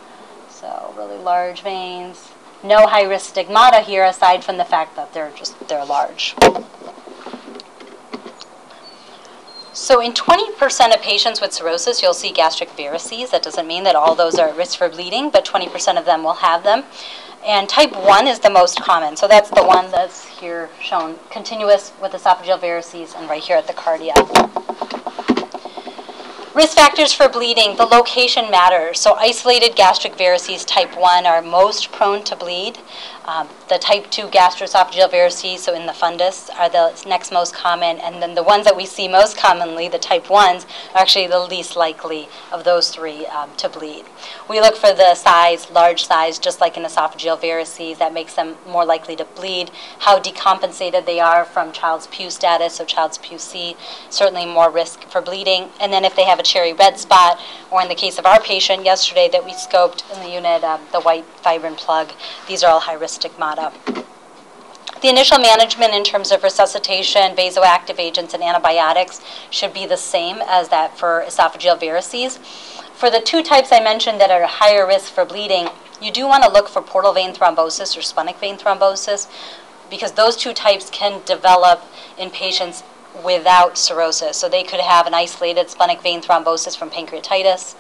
So really large veins. No high-risk stigmata here aside from the fact that they're just, they're large. So in 20% of patients with cirrhosis, you'll see gastric varices. That doesn't mean that all those are at risk for bleeding, but 20% of them will have them. And type 1 is the most common. So that's the one that's here shown, continuous with esophageal varices and right here at the cardia. Risk factors for bleeding, the location matters. So isolated gastric varices type 1 are most prone to bleed. Um, the type 2 gastroesophageal varices, so in the fundus, are the next most common. And then the ones that we see most commonly, the type 1s, are actually the least likely of those three um, to bleed. We look for the size, large size, just like in esophageal varices, that makes them more likely to bleed. How decompensated they are from Child's Pugh status, so Child's Pugh C, certainly more risk for bleeding. And then if they have a cherry red spot, or in the case of our patient yesterday that we scoped in the unit, um, the white fibrin plug, these are all high risk stigmata. The initial management in terms of resuscitation, vasoactive agents, and antibiotics should be the same as that for esophageal varices. For the two types I mentioned that are higher risk for bleeding, you do want to look for portal vein thrombosis or splenic vein thrombosis because those two types can develop in patients without cirrhosis. So they could have an isolated splenic vein thrombosis from pancreatitis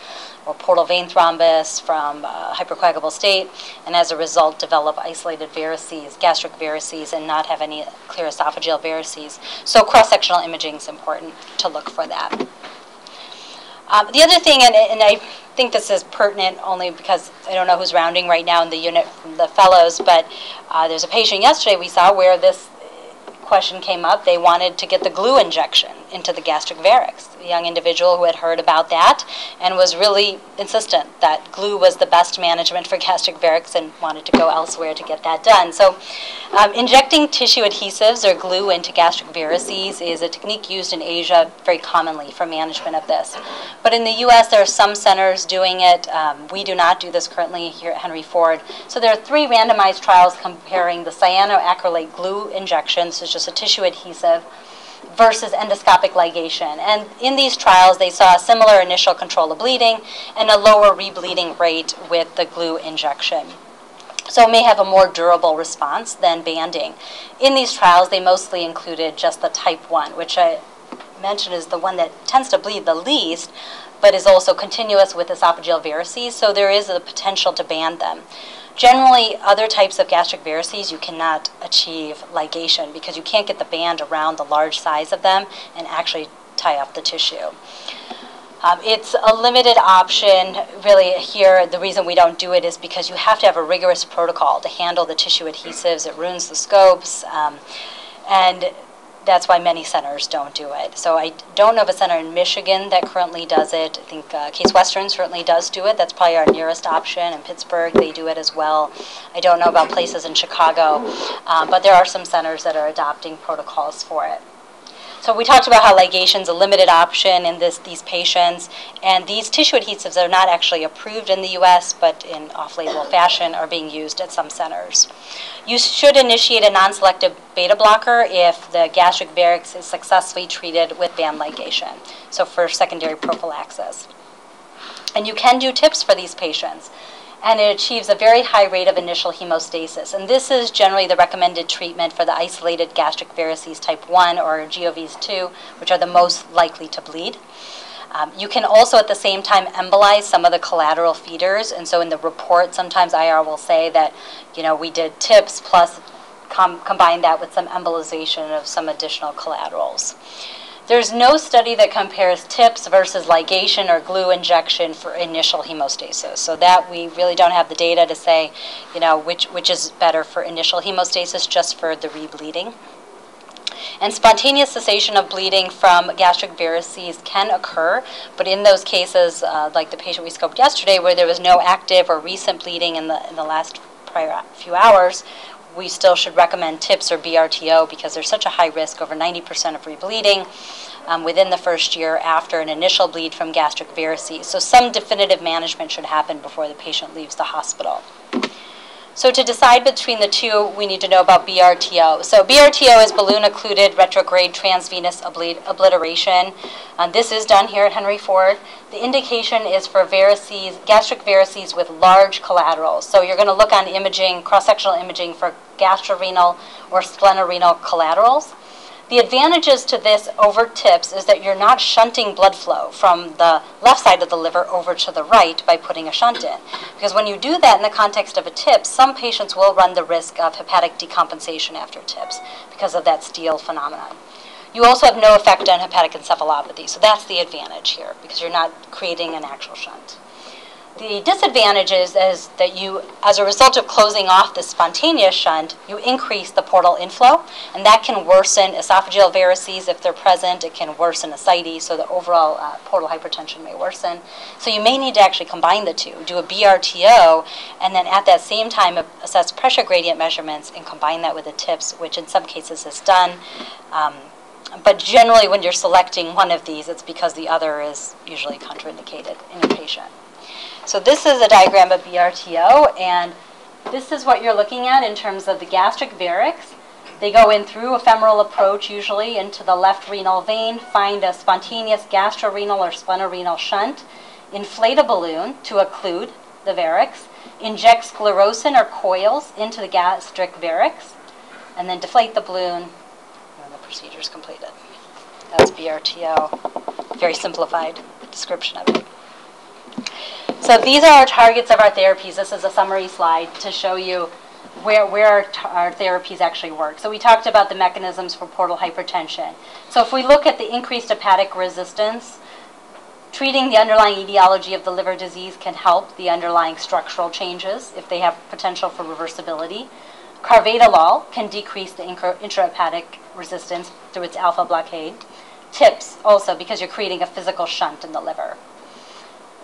or portal vein thrombus from uh, hypercoagulable state, and as a result develop isolated varices, gastric varices, and not have any clear esophageal varices. So cross-sectional imaging is important to look for that. Um, the other thing, and, and, I think this is pertinent only because I don't know who's rounding right now in the unit from the fellows, but uh, there's a patient yesterday we saw where this question came up. They wanted to get the glue injection into the gastric varix. A young individual who had heard about that and was really insistent that glue was the best management for gastric varix and wanted to go elsewhere to get that done. So, um, injecting tissue adhesives or glue into gastric varices is a technique used in Asia very commonly for management of this. But in the U.S., there are some centers doing it. Um, we do not do this currently here at Henry Ford. So there are three randomized trials comparing the cyanoacrylate glue injections, which is just a tissue adhesive, versus endoscopic ligation. And in these trials, they saw a similar initial control of bleeding and a lower rebleeding rate with the glue injection. So it may have a more durable response than banding. In these trials, they mostly included just the type 1, which I mentioned is the one that tends to bleed the least, but is also continuous with esophageal varices, so there is a potential to band them. Generally, other types of gastric varices, you cannot achieve ligation because you can't get the band around the large size of them and actually tie up the tissue. Um, it's a limited option. Really, here, the reason we don't do it is because you have to have a rigorous protocol to handle the tissue adhesives. It ruins the scopes. Um, and that's why many centers don't do it. So I don't know of a center in Michigan that currently does it. I think uh, Case Western certainly does do it. That's probably our nearest option. In Pittsburgh, they do it as well. I don't know about places in Chicago, um, but there are some centers that are adopting protocols for it. So we talked about how ligation is a limited option in this, these patients, and these tissue adhesives are not actually approved in the U.S., but in off-label fashion are being used at some centers. You should initiate a non-selective beta blocker if the gastric varix is successfully treated with band ligation, so for secondary prophylaxis. And you can do TIPS for these patients and it achieves a very high rate of initial hemostasis. And this is generally the recommended treatment for the isolated gastric varices type 1 or GOVs 2, which are the most likely to bleed. Um, you can also at the same time embolize some of the collateral feeders. And so in the report, sometimes IR will say that, you know, we did TIPS plus com- combine that with some embolization of some additional collaterals. There's no study that compares TIPS versus ligation or glue injection for initial hemostasis. So that we really don't have the data to say, you know, which, which is better for initial hemostasis just for the rebleeding. And spontaneous cessation of bleeding from gastric varices can occur, but in those cases, uh, like the patient we scoped yesterday, where there was no active or recent bleeding in the, in the last prior few hours, we still should recommend TIPS or BRTO because there's such a high risk, over 90% of rebleeding um, within the first year after an initial bleed from gastric varices. So some definitive management should happen before the patient leaves the hospital. So to decide between the two, we need to know about BRTO. So BRTO is balloon occluded retrograde transvenous obliteration. Uh, this is done here at Henry Ford. The indication is for varices, gastric varices with large collaterals. So you're going to look on imaging, cross-sectional imaging for gastrorenal or splenorenal collaterals. The advantages to this over TIPS is that you're not shunting blood flow from the left side of the liver over to the right by putting a shunt in. Because when you do that in the context of a TIPS, some patients will run the risk of hepatic decompensation after TIPS because of that steal phenomenon. You also have no effect on hepatic encephalopathy, so that's the advantage here because you're not creating an actual shunt. The disadvantage is, that you, as a result of closing off the spontaneous shunt, you increase the portal inflow, and that can worsen esophageal varices if they're present. It can worsen ascites, so the overall uh, portal hypertension may worsen. So you may need to actually combine the two, do a BRTO, and then at that same time assess pressure gradient measurements and combine that with the TIPS, which in some cases is done. Um, but generally, when you're selecting one of these, it's because the other is usually contraindicated in your patient. So this is a diagram of BRTO, and this is what you're looking at in terms of the gastric varix. They go in through a femoral approach, usually into the left renal vein, find a spontaneous gastrorenal or splenorenal shunt, inflate a balloon to occlude the varix, inject sclerosant or coils into the gastric varix, and then deflate the balloon when the procedure is completed. That's BRTO. Very simplified description of it. So these are our targets of our therapies. This is a summary slide to show you where, where our, our, therapies actually work. So we talked about the mechanisms for portal hypertension. So if we look at the increased hepatic resistance, treating the underlying etiology of the liver disease can help the underlying structural changes if they have potential for reversibility. Carvedilol can decrease the intrahepatic resistance through its alpha blockade. TIPS also because you're creating a physical shunt in the liver.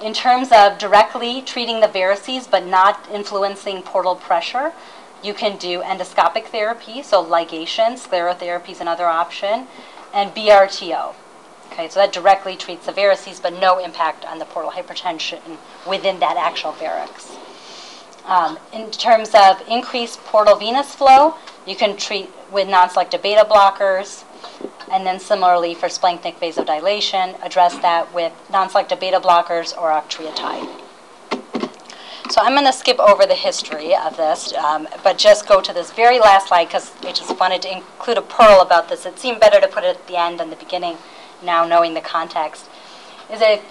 In terms of directly treating the varices but not influencing portal pressure, you can do endoscopic therapy, so ligation, sclerotherapy is another option, and BRTO. Okay, so that directly treats the varices but no impact on the portal hypertension within that actual varix. Um, in terms of increased portal venous flow, you can treat with non-selective beta blockers, and then similarly for splanchnic vasodilation, address that with non-selective beta blockers or octreotide. So I'm going to skip over the history of this, um, but just go to this very last slide because I just wanted to include a pearl about this. It seemed better to put it at the end than the beginning, now knowing the context. Is that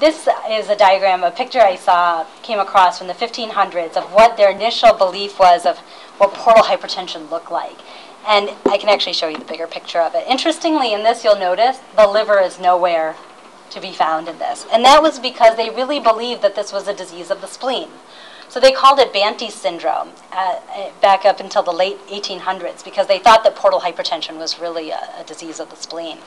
this is a diagram, a picture I saw, came across from the 1500s of what their initial belief was of what portal hypertension looked like. And I can actually show you the bigger picture of it. Interestingly, in this, you'll notice the liver is nowhere to be found in this. And that was because they really believed that this was a disease of the spleen. So they called it Banti syndrome uh, back up until the late 1800s because they thought that portal hypertension was really a, a, disease of the spleen.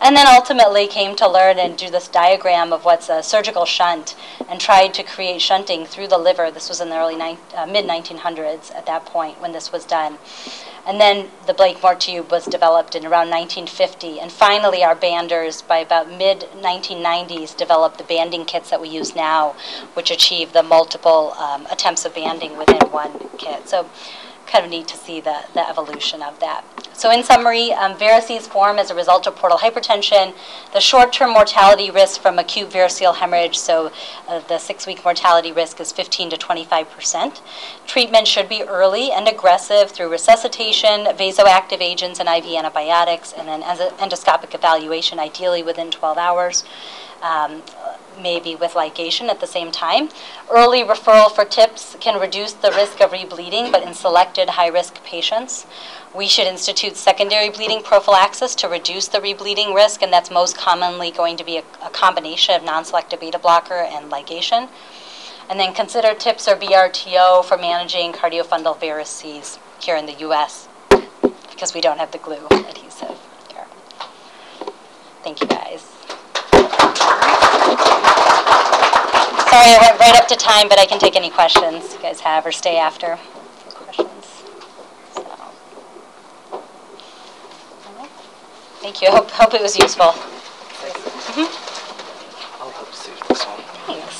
And then ultimately came to learn and do this diagram of what's a surgical shunt and tried to create shunting through the liver. This was in the early uh, mid 1900s at that point when this was done. And then the Blakemore tube was developed in around 1950. And finally, our banders, by about mid 1990s, developed the banding kits that we use now, which achieve the multiple um, attempts of banding within one kit. So kind of neat to see the, the evolution of that. So in summary, um, varices form as a result of portal hypertension. The short-term mortality risk from acute variceal hemorrhage, so uh, the six-week mortality risk is 15 to 25 percent. Treatment should be early and aggressive through resuscitation, vasoactive agents, and IV antibiotics, and then endoscopic evaluation, ideally within 12 hours. Um, maybe with ligation at the same time. Early referral for TIPS can reduce the risk of rebleeding, but in selected high risk patients. We should institute secondary bleeding prophylaxis to reduce the rebleeding risk, and that's most commonly going to be a, a combination of non selective beta blocker and ligation. And then consider TIPS or BRTO for managing cardiofundal varices here in the US because we don't have the glue adhesive here. Thank you guys. Sorry, I went right up to time, but I can take any questions you guys have or stay after questions. So. Right. Thank you. Hope, hope it was useful. Thank you. Mm -hmm. I'll help see this one. Thanks.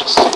Just